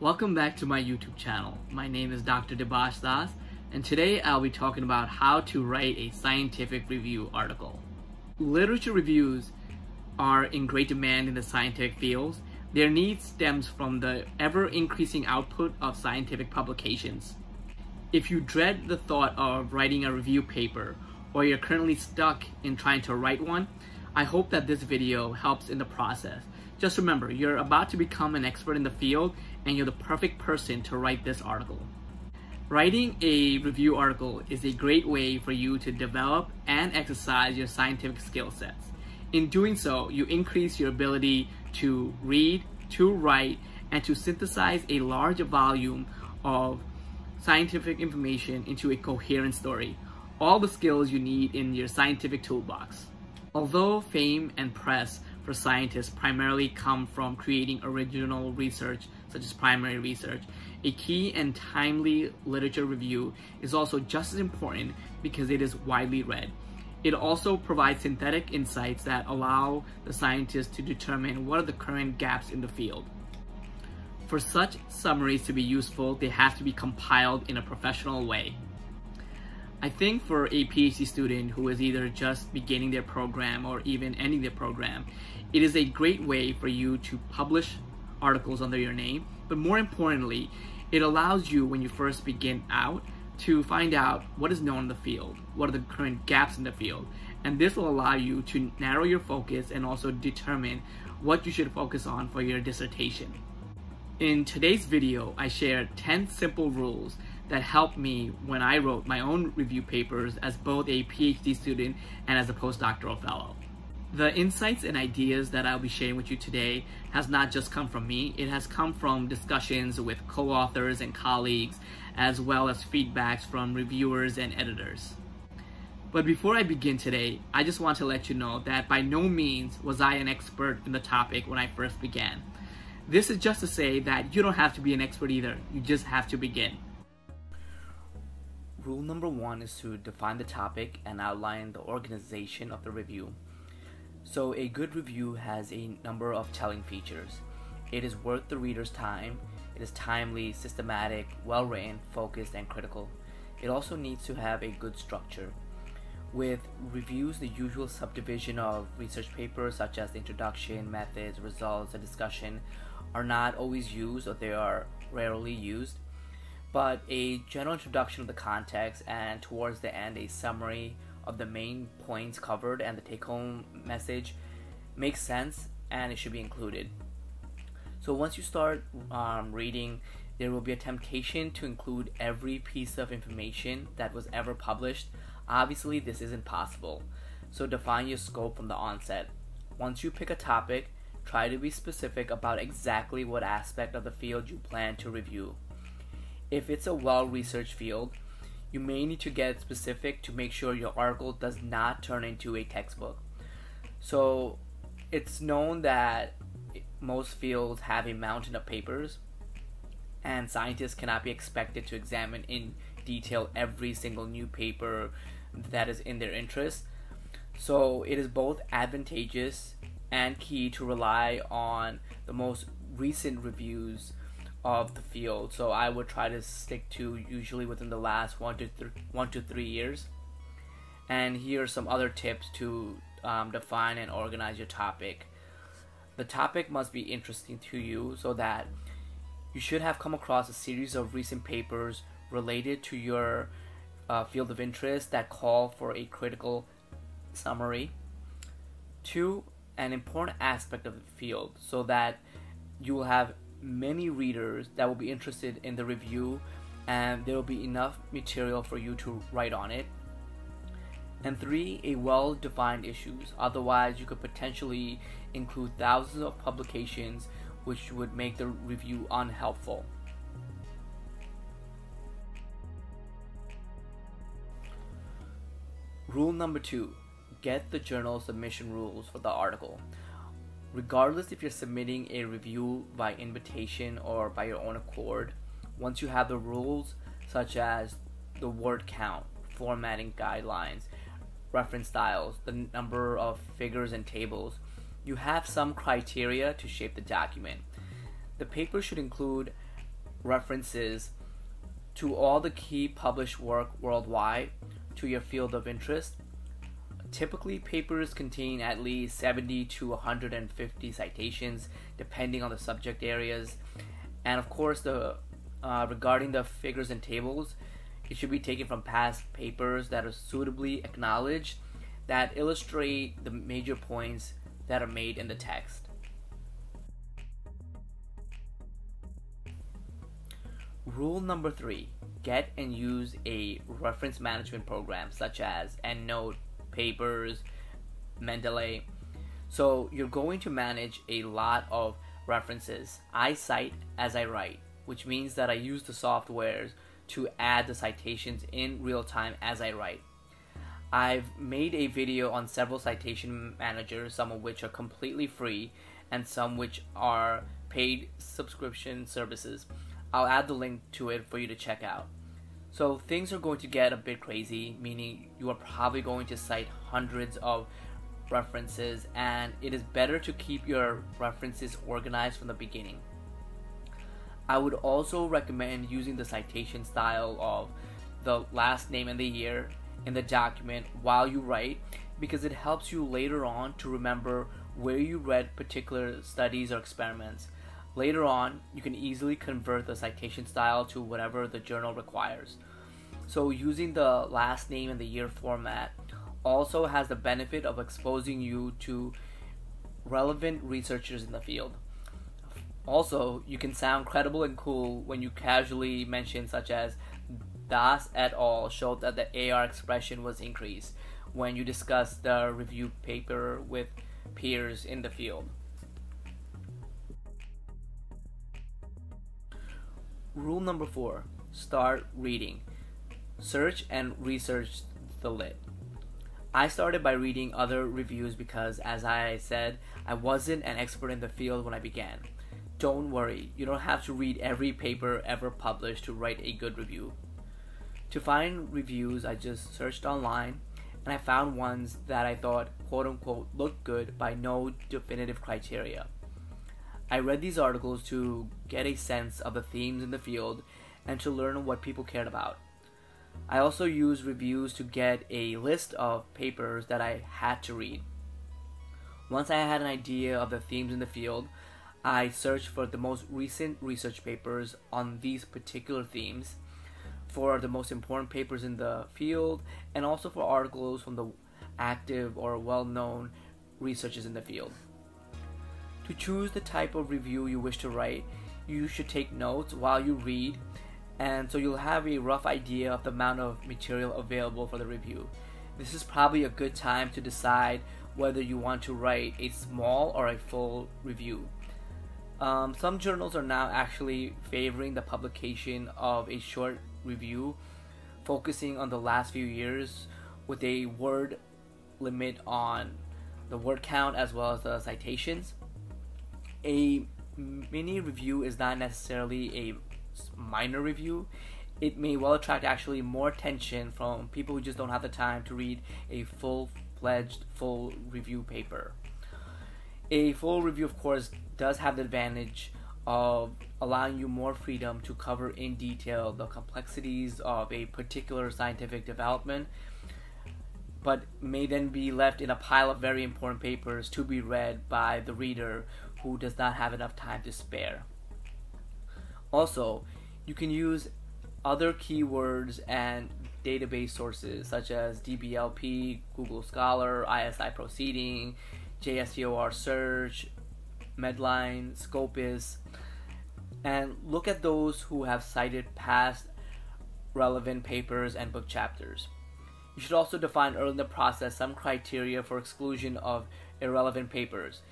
Welcome back to my YouTube channel. My name is Dr. Dibash Das, and today I'll be talking about how to write a scientific review article. Literature reviews are in great demand in the scientific fields. Their need stems from the ever increasing output of scientific publications. If you dread the thought of writing a review paper, or you're currently stuck in trying to write one, I hope that this video helps in the process. Just remember, you're about to become an expert in the field and you're the perfect person to write this article. Writing a review article is a great way for you to develop and exercise your scientific skill sets. In doing so, you increase your ability to read, to write, and to synthesize a large volume of scientific information into a coherent story. All the skills you need in your scientific toolbox. Although fame and press for scientists primarily come from creating original research, such as primary research, a key and timely literature review is also just as important because it is widely read. It also provides synthetic insights that allow the scientists to determine what are the current gaps in the field. For such summaries to be useful, they have to be compiled in a professional way. I think for a PhD student who is either just beginning their program or even ending their program, it is a great way for you to publish articles under your name, but more importantly, it allows you when you first begin out to find out what is known in the field, what are the current gaps in the field, and this will allow you to narrow your focus and also determine what you should focus on for your dissertation. In today's video, I share 10 simple rules that helped me when I wrote my own review papers as both a PhD student and as a postdoctoral fellow. The insights and ideas that I'll be sharing with you today has not just come from me, it has come from discussions with co-authors and colleagues, as well as feedbacks from reviewers and editors. But before I begin today, I just want to let you know that by no means was I an expert in the topic when I first began. This is just to say that you don't have to be an expert either, you just have to begin. Rule number one is to define the topic and outline the organization of the review. So, a good review has a number of telling features. It is worth the reader's time, it is timely, systematic, well written, focused, and critical. It also needs to have a good structure. With reviews, the usual subdivision of research papers, such as the introduction, methods, results, and discussion, are not always used or they are rarely used. But a general introduction of the context and towards the end, a summary of the main points covered and the take home message makes sense and it should be included. So once you start um, reading, there will be a temptation to include every piece of information that was ever published. Obviously, this isn't possible. So define your scope from the onset. Once you pick a topic, try to be specific about exactly what aspect of the field you plan to review. If it's a well researched field, you may need to get specific to make sure your article does not turn into a textbook. So it's known that most fields have a mountain of papers, and scientists cannot be expected to examine in detail every single new paper that is in their interest. So it is both advantageous and key to rely on the most recent reviews of the field. So I would try to stick to usually within the last one to one to three years. And here are some other tips to um, define and organize your topic. The topic must be interesting to you so that you should have come across a series of recent papers related to your uh, field of interest that call for a critical summary. Two, an important aspect of the field so that you will have many readers that will be interested in the review and there will be enough material for you to write on it. And three, a well defined issues. Otherwise, you could potentially include thousands of publications which would make the review unhelpful. Rule number two get the journal submission rules for the article regardless if you're submitting a review by invitation or by your own accord, once you have the rules such as the word count, formatting guidelines, reference styles, the number of figures and tables, you have some criteria to shape the document. The paper should include references to all the key published work worldwide to your field of interest. Typically, papers contain at least 70 to 150 citations, depending on the subject areas. And of course, the uh, regarding the figures and tables, it should be taken from past papers that are suitably acknowledged that illustrate the major points that are made in the text. Rule number three get and use a reference management program such as EndNote, Papers, Mendeley. So you're going to manage a lot of references. I cite as I write, which means that I use the softwares to add the citations in real time as I write. I've made a video on several citation managers, some of which are completely free and some which are paid subscription services. I'll add the link to it for you to check out. So things are going to get a bit crazy, meaning you are probably going to cite hundreds of references, and it is better to keep your references organized from the beginning. I would also recommend using the citation style of the last name and the year in the document while you write because it helps you later on to remember where you read particular studies or experiments. Later on, you can easily convert the citation style to whatever the journal requires. So, using the last name and the year format also has the benefit of exposing you to relevant researchers in the field. Also, you can sound credible and cool when you casually mention, such as Das et al. showed that the AR expression was increased when you discuss the review paper with peers in the field. Rule number four start reading. Search and research the lit. I started by reading other reviews because, as I said, I wasn't an expert in the field when I began. Don't worry, you don't have to read every paper ever published to write a good review. To find reviews, I just searched online and I found ones that I thought quote unquote looked good by no definitive criteria. I read these articles to get a sense of the themes in the field and to learn what people cared about. I also used reviews to get a list of papers that I had to read. Once I had an idea of the themes in the field, I searched for the most recent research papers on these particular themes for the most important papers in the field and also for articles from the active or well known researchers in the field. To choose the type of review you wish to write, you should take notes while you read, and so you'll have a rough idea of the amount of material available for the review. This is probably a good time to decide whether you want to write a small or a full review. Um, some journals are now actually favoring the publication of a short review focusing on the last few years with a word limit on the word count as well as the citations. A mini review is not necessarily a minor review. It may well attract actually more attention from people who just don't have the time to read a full fledged full review paper. A full review, of course, does have the advantage of allowing you more freedom to cover in detail the complexities of a particular scientific development, but may then be left in a pile of very important papers to be read by the reader who does not have enough time to spare. Also, you can use other keywords and database sources such as DBLP, Google Scholar, ISI Proceeding, JSTOR Search, Medline, Scopus, and look at those who have cited past relevant papers and book chapters. You should also define early in the process some criteria for exclusion of irrelevant papers.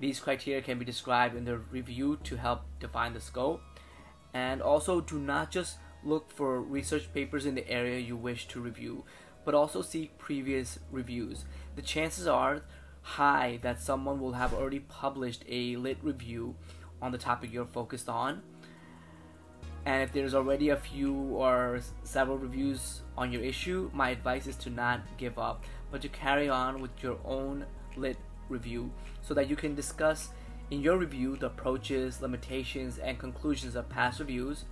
These criteria can be described in the review to help define the scope. And also, do not just look for research papers in the area you wish to review, but also seek previous reviews. The chances are high that someone will have already published a lit review on the topic you're focused on. And if there's already a few or several reviews on your issue, my advice is to not give up, but to carry on with your own lit review so that you can discuss in your review the approaches, limitations, and conclusions of past reviews,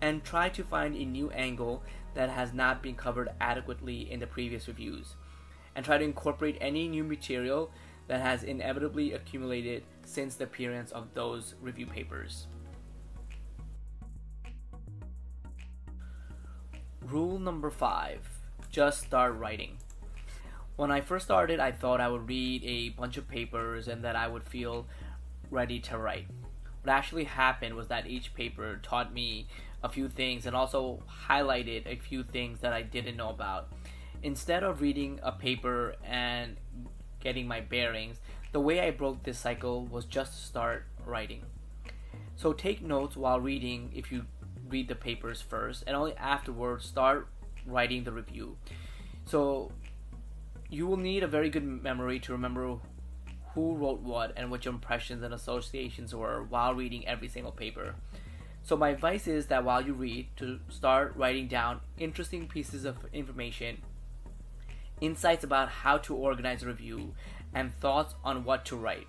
and try to find a new angle that has not been covered adequately in the previous reviews, and try to incorporate any new material that has inevitably accumulated since the appearance of those review papers. Rule number five just start writing. When I first started, I thought I would read a bunch of papers and that I would feel ready to write. What actually happened was that each paper taught me a few things and also highlighted a few things that I didn't know about. Instead of reading a paper and getting my bearings, the way I broke this cycle was just to start writing. So take notes while reading if you read the papers first, and only afterwards start writing the review. So you will need a very good memory to remember who wrote what and what your impressions and associations were while reading every single paper. So my advice is that while you read, to start writing down interesting pieces of information, insights about how to organize a review, and thoughts on what to write.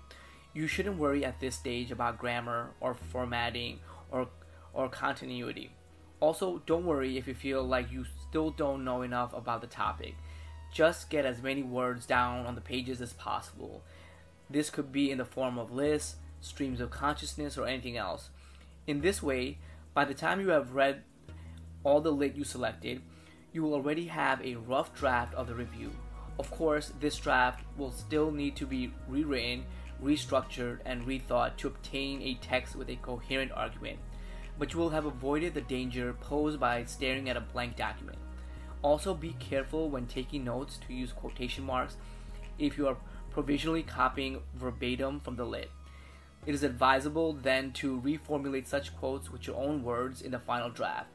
You shouldn't worry at this stage about grammar or formatting or or continuity. Also, don't worry if you feel like you still don't know enough about the topic. Just get as many words down on the pages as possible. This could be in the form of lists, streams of consciousness, or anything else. In this way, by the time you have read all the lit you selected, you will already have a rough draft of the review. Of course, this draft will still need to be rewritten, restructured, and rethought to obtain a text with a coherent argument, but you will have avoided the danger posed by staring at a blank document. Also, be careful when taking notes to use quotation marks if you are provisionally copying verbatim from the lit. It is advisable then to reformulate such quotes with your own words in the final draft.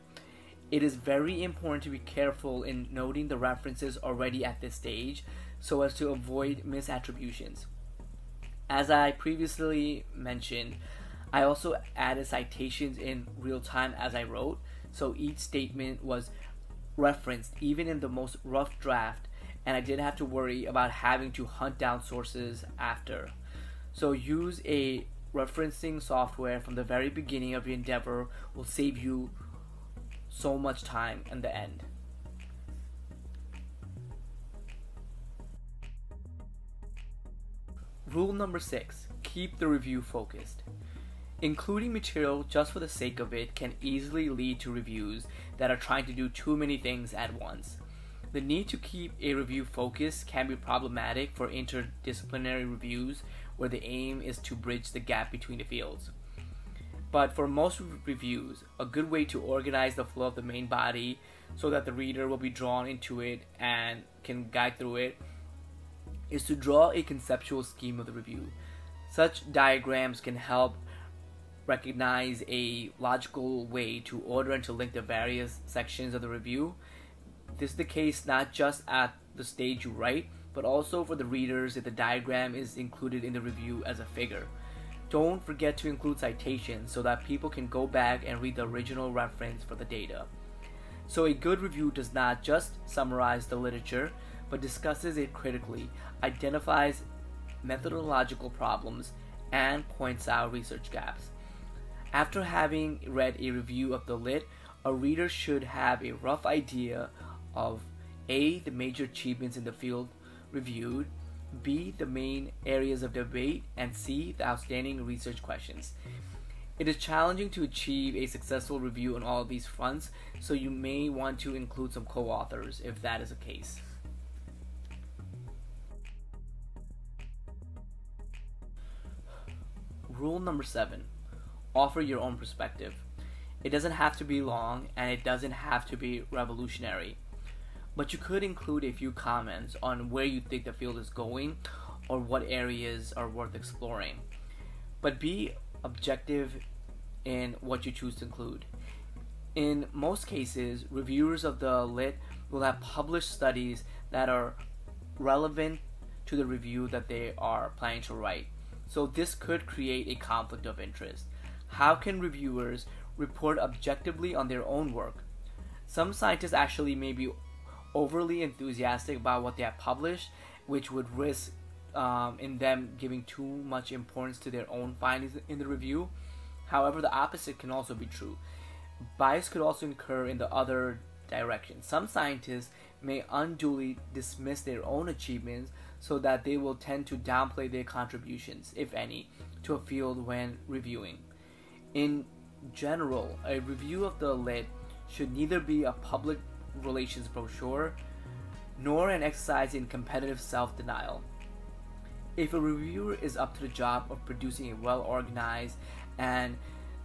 It is very important to be careful in noting the references already at this stage so as to avoid misattributions. As I previously mentioned, I also added citations in real time as I wrote, so each statement was referenced even in the most rough draft, and I didn't have to worry about having to hunt down sources after. So use a referencing software from the very beginning of your endeavor will save you so much time in the end. Rule number six keep the review focused. Including material just for the sake of it can easily lead to reviews that are trying to do too many things at once. The need to keep a review focused can be problematic for interdisciplinary reviews where the aim is to bridge the gap between the fields. But for most reviews, a good way to organize the flow of the main body so that the reader will be drawn into it and can guide through it is to draw a conceptual scheme of the review. Such diagrams can help recognize a logical way to order and to link the various sections of the review. This is the case not just at the stage you write, but also for the readers if the diagram is included in the review as a figure. Don't forget to include citations so that people can go back and read the original reference for the data. So, a good review does not just summarize the literature, but discusses it critically, identifies methodological problems, and points out research gaps. After having read a review of the lit, a reader should have a rough idea of A. the major achievements in the field reviewed, B. The main areas of debate, and C. The outstanding research questions. It is challenging to achieve a successful review on all of these fronts, so you may want to include some co authors if that is the case. Rule number seven offer your own perspective. It doesn't have to be long and it doesn't have to be revolutionary but you could include a few comments on where you think the field is going or what areas are worth exploring. But be objective in what you choose to include. In most cases, reviewers of the lit will have published studies that are relevant to the review that they are planning to write. So this could create a conflict of interest. How can reviewers report objectively on their own work? Some scientists actually may be overly enthusiastic about what they have published, which would risk um, in them giving too much importance to their own findings in the review. However, the opposite can also be true. Bias could also occur in the other direction. Some scientists may unduly dismiss their own achievements so that they will tend to downplay their contributions, if any, to a field when reviewing. In general, a review of the lit should neither be a public relations brochure nor an exercise in competitive self denial. If a reviewer is up to the job of producing a well organized and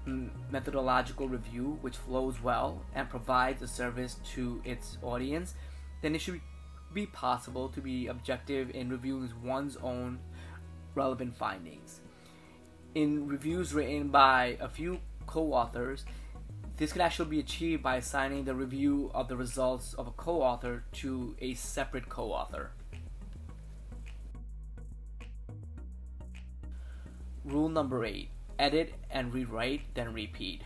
mm, methodological review which flows well and provides a service to its audience, then it should be possible to be objective in reviewing one's own relevant findings. In reviews written by a few co authors, this can actually be achieved by assigning the review of the results of a co author to a separate co author. Rule number eight edit and rewrite, then repeat.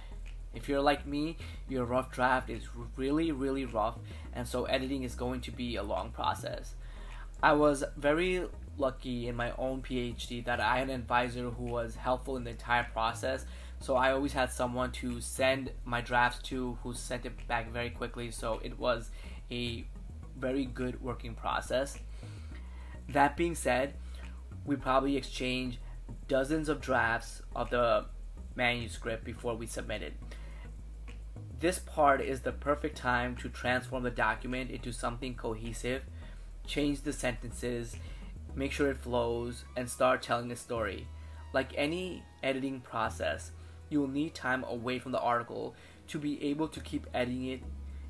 If you're like me, your rough draft is really, really rough, and so editing is going to be a long process. I was very lucky in my own PhD that I had an advisor who was helpful in the entire process. So I always had someone to send my drafts to who sent it back very quickly. So it was a very good working process. That being said, we probably exchange dozens of drafts of the manuscript before we submit it. This part is the perfect time to transform the document into something cohesive, change the sentences, make sure it flows, and start telling a story. Like any editing process, you will need time away from the article to be able to keep editing it,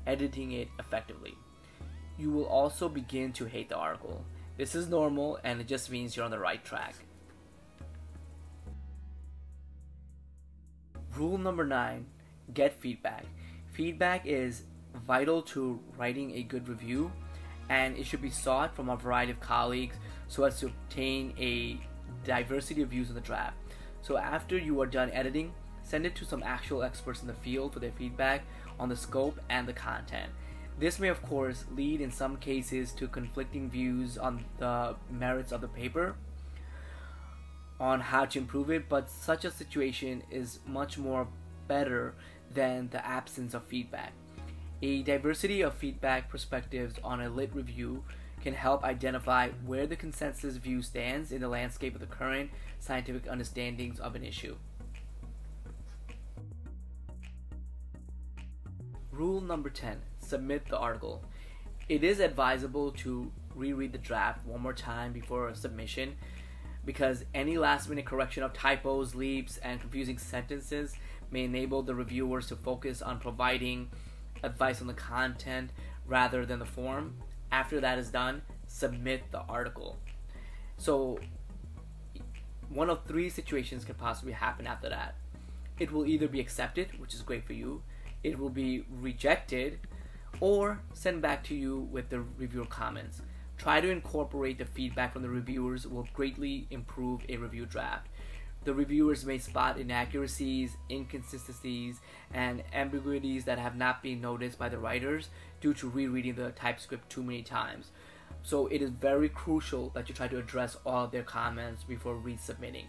editing it effectively. You will also begin to hate the article. This is normal and it just means you're on the right track. Rule number nine get feedback. Feedback is vital to writing a good review and it should be sought from a variety of colleagues so as to obtain a diversity of views on the draft. So after you are done editing, send it to some actual experts in the field for their feedback on the scope and the content. This may, of course, lead in some cases to conflicting views on the merits of the paper, on how to improve it, but such a situation is much more better than the absence of feedback. A diversity of feedback perspectives on a lit review can help identify where the consensus view stands in the landscape of the current scientific understandings of an issue. Rule number 10 Submit the article. It is advisable to reread the draft one more time before submission because any last minute correction of typos, leaps, and confusing sentences may enable the reviewers to focus on providing advice on the content rather than the form. After that is done, submit the article. So, one of three situations could possibly happen after that. It will either be accepted, which is great for you, it will be rejected, or sent back to you with the reviewer comments. Try to incorporate the feedback from the reviewers will greatly improve a review draft. The reviewers may spot inaccuracies, inconsistencies, and ambiguities that have not been noticed by the writers due to rereading the typescript too many times. So it is very crucial that you try to address all of their comments before resubmitting.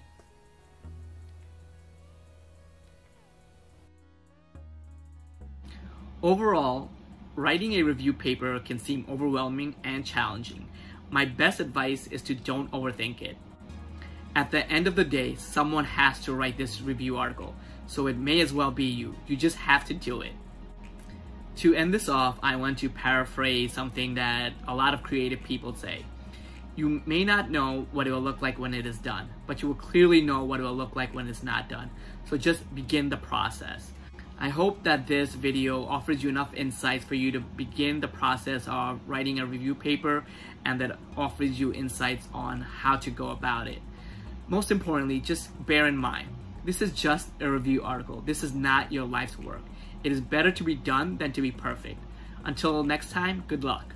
Overall, Writing a review paper can seem overwhelming and challenging. My best advice is to don't overthink it. At the end of the day, someone has to write this review article, so it may as well be you. You just have to do it. To end this off, I want to paraphrase something that a lot of creative people say. You may not know what it will look like when it is done, but you will clearly know what it will look like when it's not done. So just begin the process. I hope that this video offers you enough insights for you to begin the process of writing a review paper and that offers you insights on how to go about it. Most importantly, just bear in mind, this is just a review article. This is not your life's work. It is better to be done than to be perfect. Until next time, good luck.